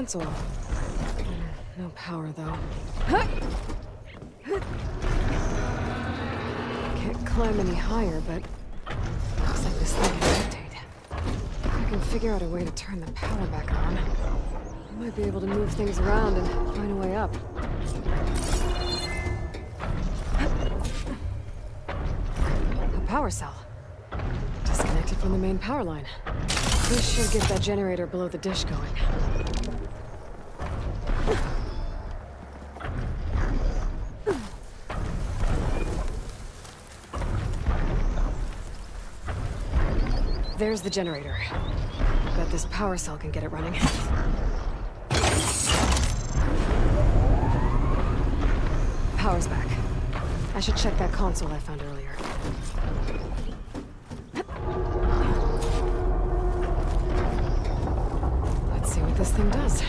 console. No power, though. Can't climb any higher, but... Looks like this thing can rotate. I can figure out a way to turn the power back on, I might be able to move things around and find a way up. A power cell. Disconnected from the main power line. This should get that generator below the dish going. There's the generator. Bet this power cell can get it running. Power's back. I should check that console I found earlier. Let's see what this thing does.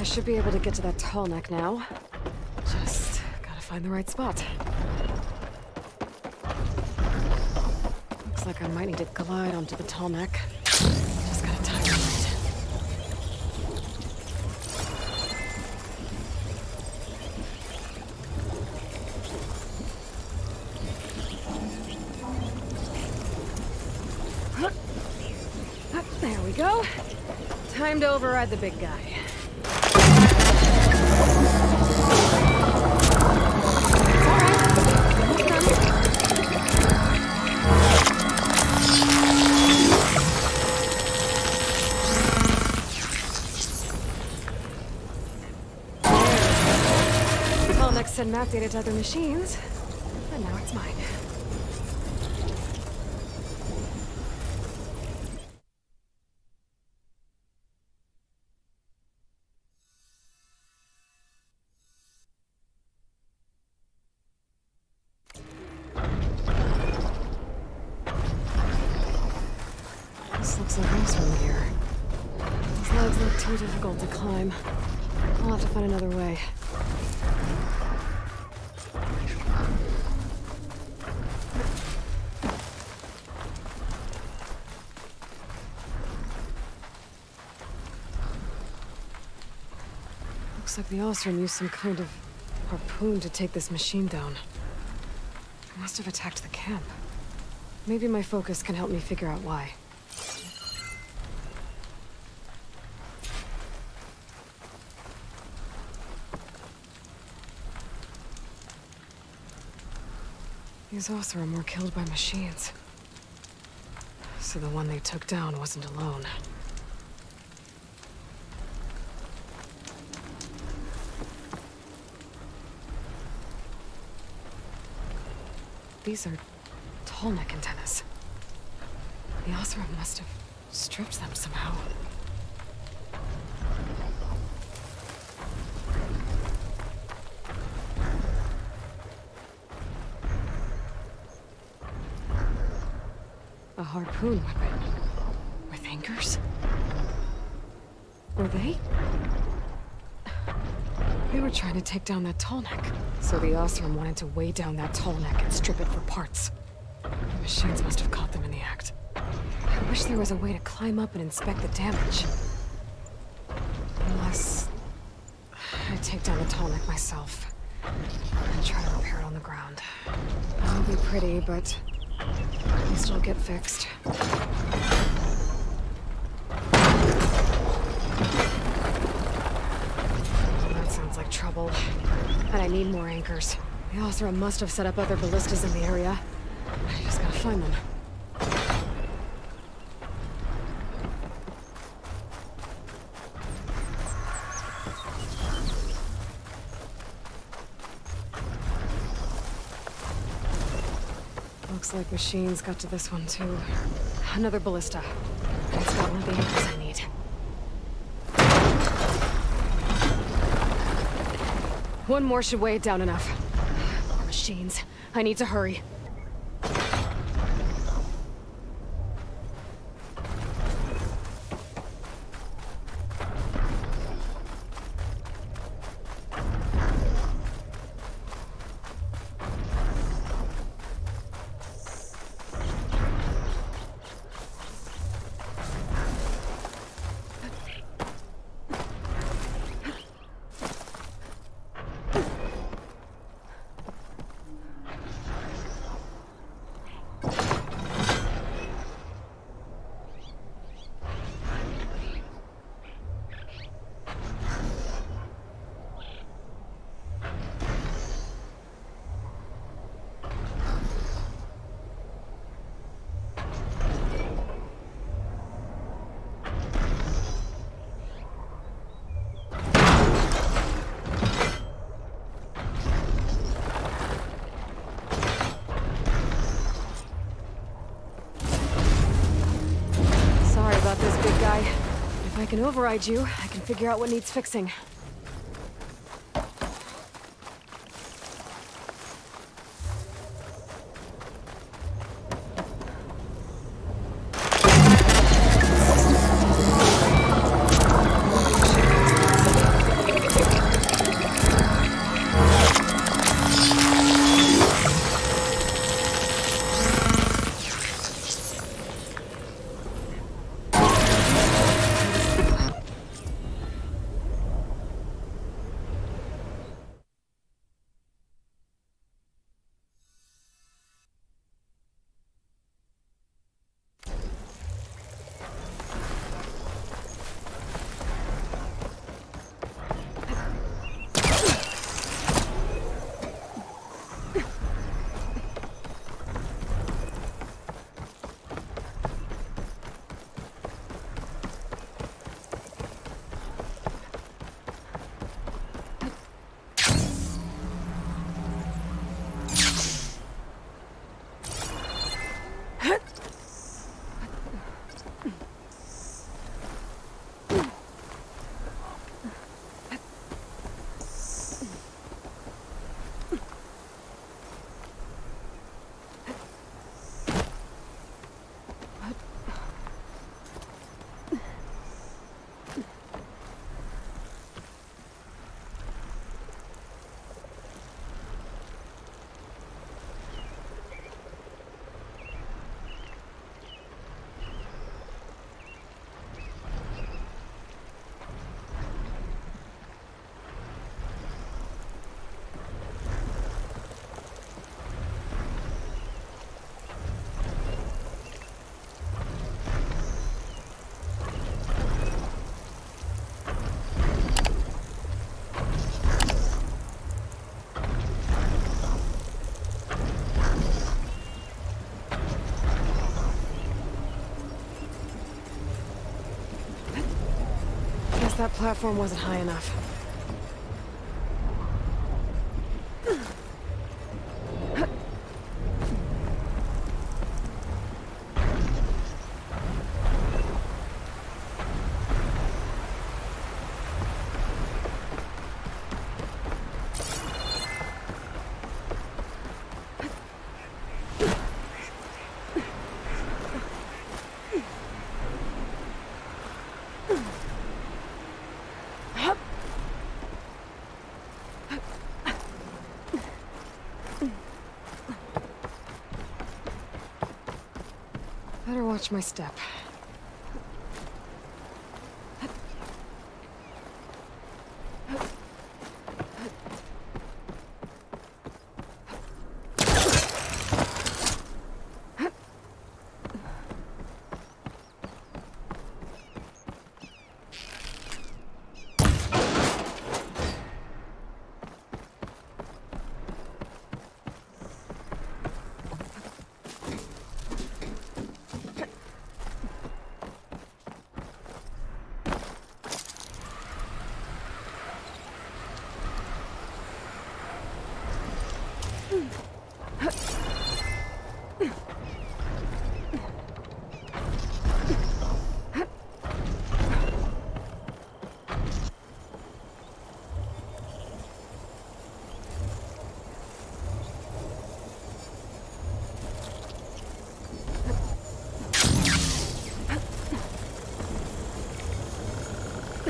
I should be able to get to that tall neck now. Just gotta find the right spot. Looks like I might need to glide onto the tall neck. Just gotta time it. There we go. Time to override the big guy. Send map data to other machines, and now it's mine. Looks like the Oseram used some kind of harpoon to take this machine down. It must have attacked the camp. Maybe my focus can help me figure out why. These Oseram were killed by machines. So the one they took down wasn't alone. These are tall neck antennas. The Oseram must have stripped them somehow. A harpoon weapon. With anchors? Were they? Were trying to take down that tall neck. So the Oseram wanted to weigh down that tall neck and strip it for parts. The machines must have caught them in the act. I wish there was a way to climb up and inspect the damage. Unless... I take down the tallneck myself. And try to repair it on the ground. It won't be pretty, but... It'll still get fixed. That sounds like trouble. And I need more anchors. The Oseram must have set up other ballistas in the area. I just gotta find them. Looks like machines got to this one too. Another ballista. It's got one of the anchors I need. One more should weigh it down enough. Machines. I need to hurry. I can override you, I can figure out what needs fixing. That platform wasn't high enough. Watch my step.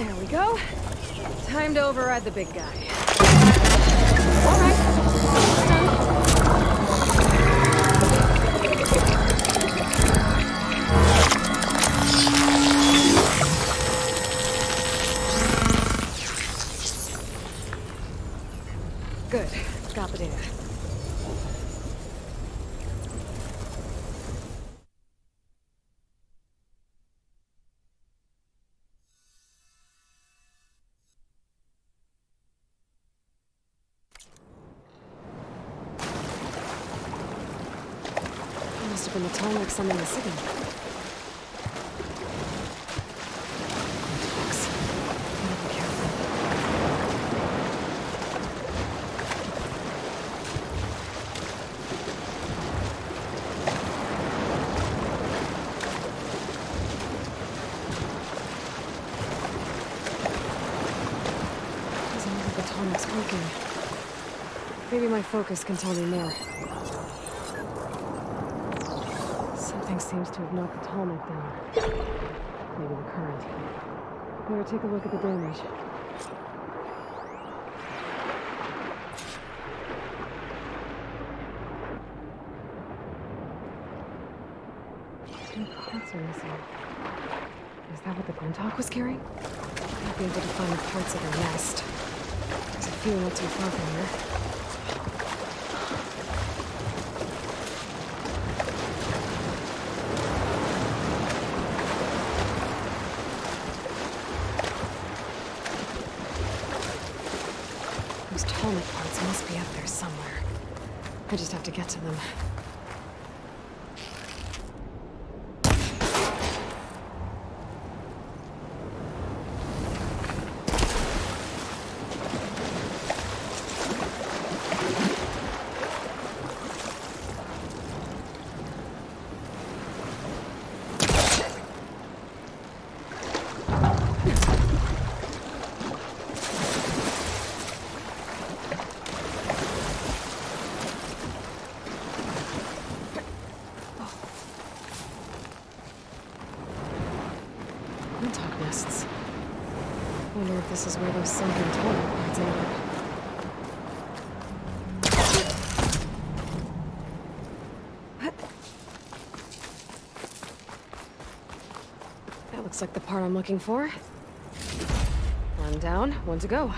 There we go. Time to override the big guy. All right. Must have been the Tallneck summoning the city. Fox. Gotta be careful. Doesn't look like the working. Maybe my focus can tell me more. Something seems to have knocked the Tallneck down. Maybe the current. Better take a look at the damage. Missing. Is that what the Glinthawk was carrying? Might be able to find the parts of her nest. There's a few not too far from here. To them. Glinthawk nests. Wonder if this is where those sunken Tallneck parts ended. That looks like the part I'm looking for. One down, one to go.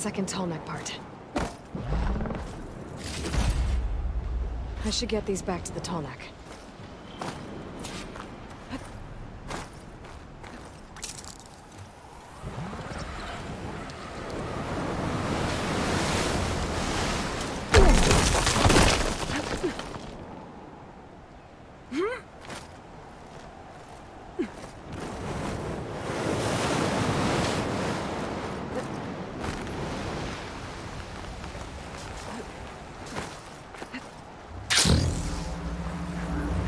Second Tallneck part. I should get these back to the Tallneck.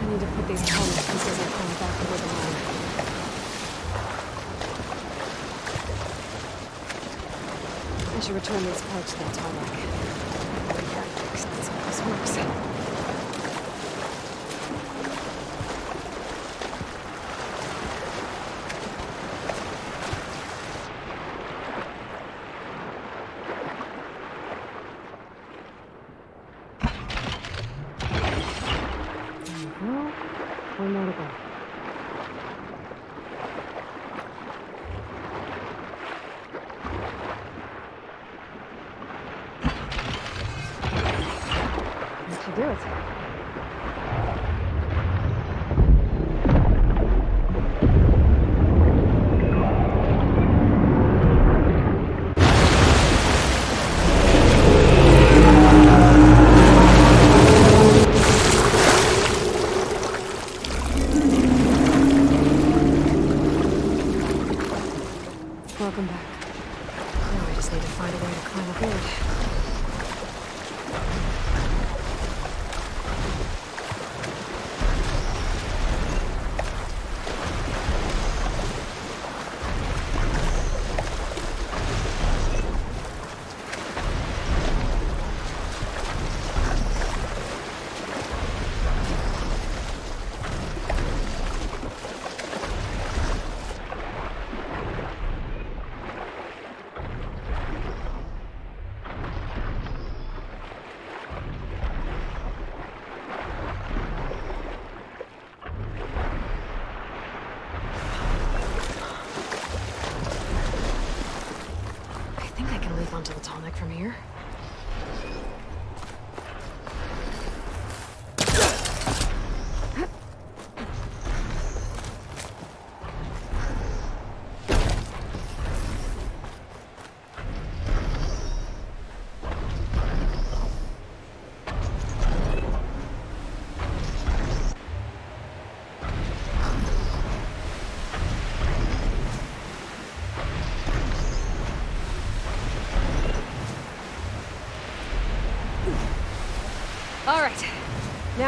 I need to put these Tallneck pieces I found back over the line. I should return these parts to the Tallneck.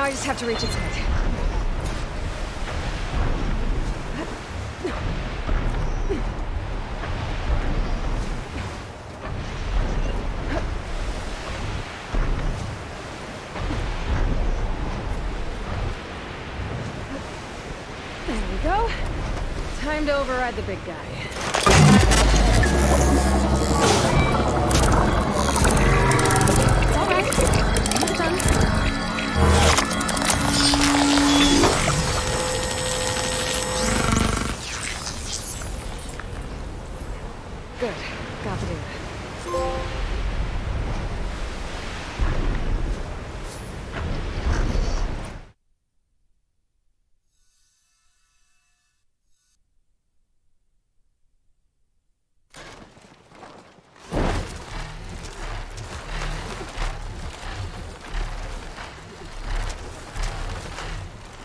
Now I just have to reach its head. There we go. Time to override the big guy.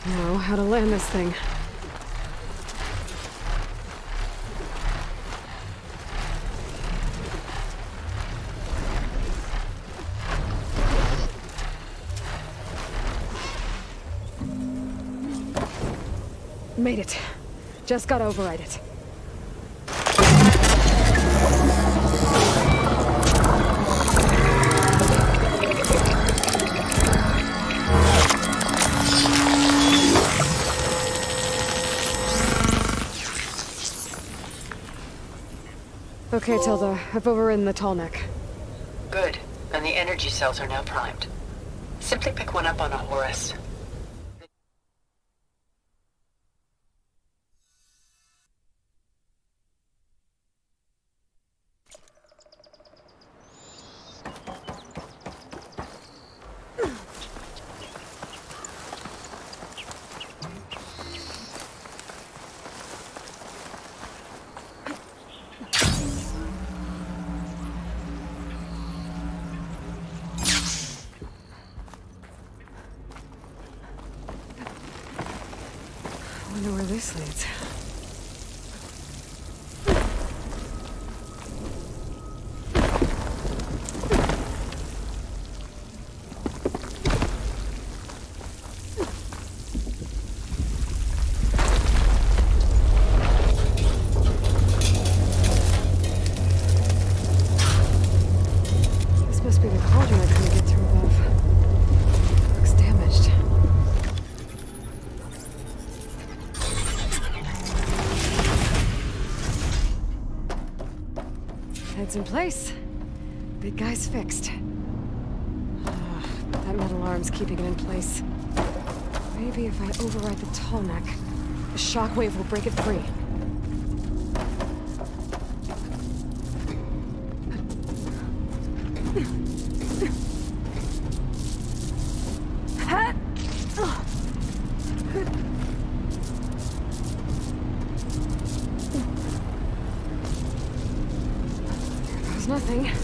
Know how to land this thing. Made it. Just gotta override it. Okay, Tilda. I've overridden the tall neck. Good. And the energy cells are now primed. Simply pick one up on a Horus. Head's in place. Big guy's fixed. Ah, that metal arm's keeping it in place. Maybe if I override the tall neck, the shockwave will break it free. Ha! There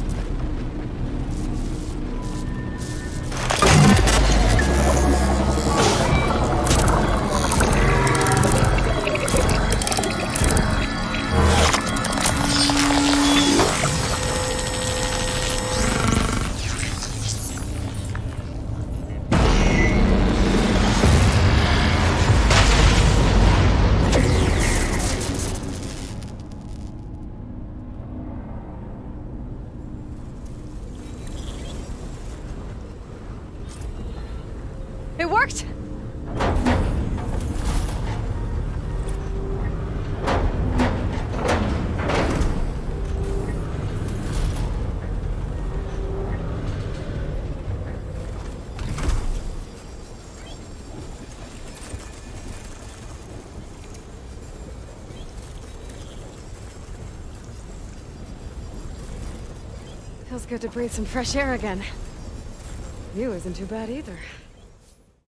good to breathe some fresh air again. You isn't too bad either.